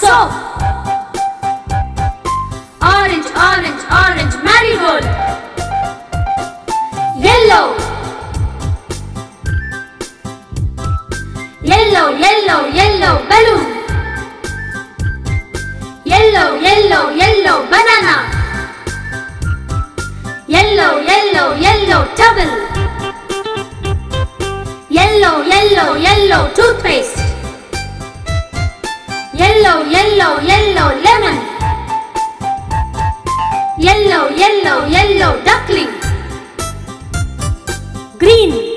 so. Orange, orange, orange, marigold. Yellow. Yellow, yellow, yellow, balloon. Yellow, yellow, yellow, banana. Yellow, yellow, yellow, towel. Yellow, yellow, yellow, toothpaste. Yellow, yellow, yellow lemon. Yellow, yellow, yellow duckling. Green.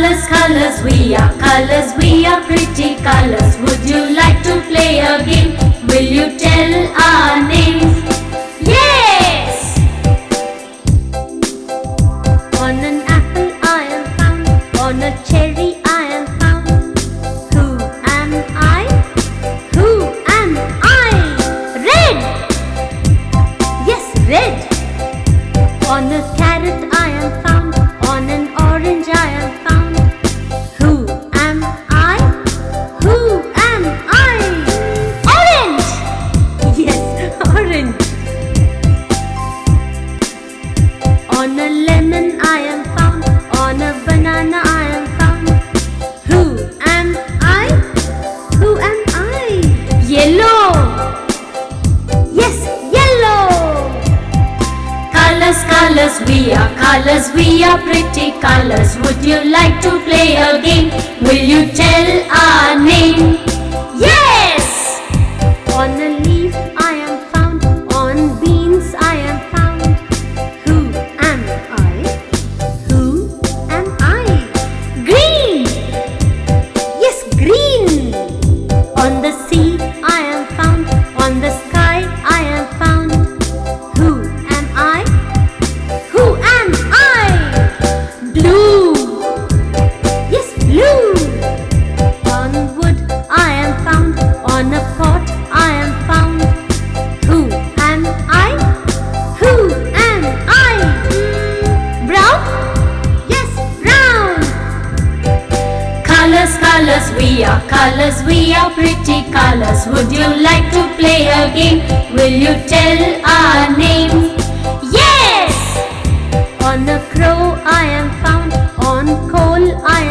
colors, colors, we are colors, we are pretty colors. Would you like to play a game? Will you tell our names? colors, we are colors, we are pretty colors. Would you like to play a game? Will you tell our name? Yes! see our pretty colors. Would you like to play a game? Will you tell our names? Yes! On a crow I am found, on coal I am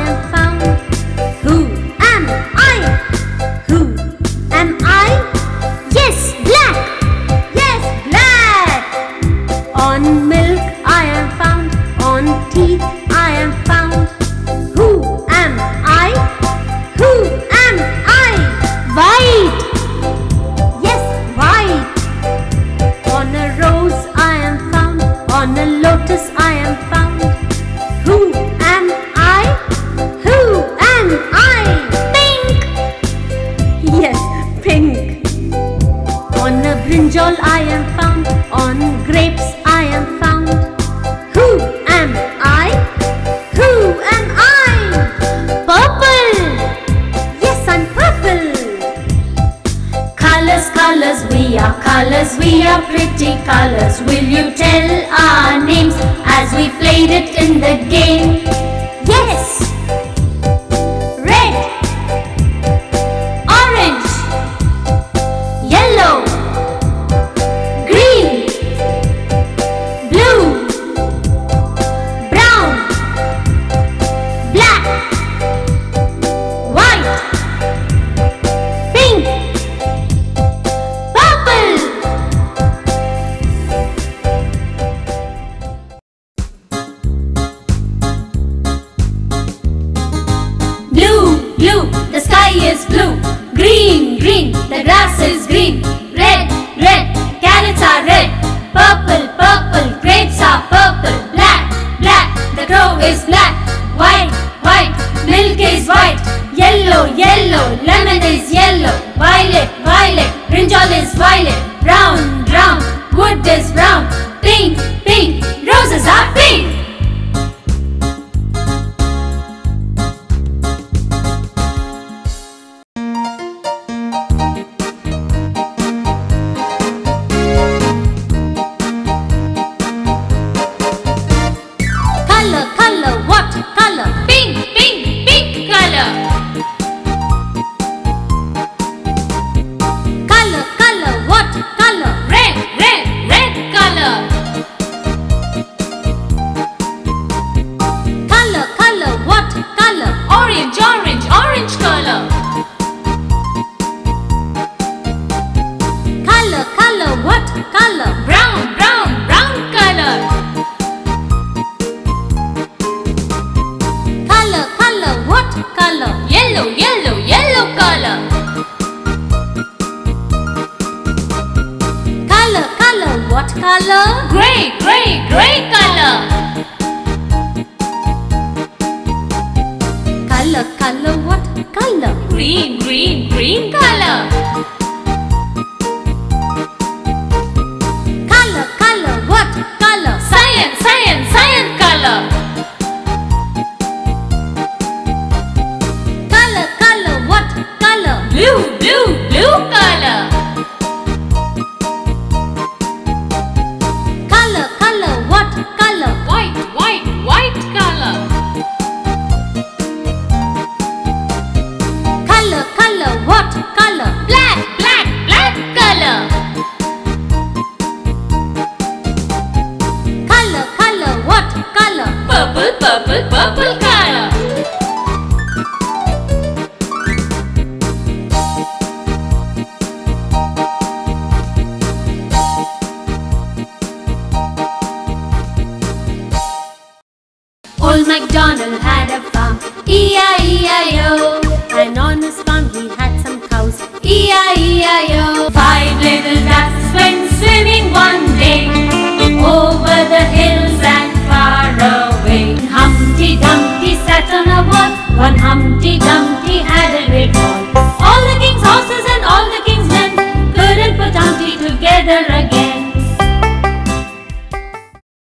colors. Will you tell our names as we played it in the game? color brown brown brown color. Color color what color? Yellow yellow yellow color. Color color what color? Gray gray gray color. Color color what color? Green green green color. Old MacDonald had a farm, E-I-E-I-O. And on his farm he had some cows, E-I-E-I-O. Five little ducks went swimming one day over the hills and far away. Humpty Dumpty sat on a wall, one Humpty Dumpty.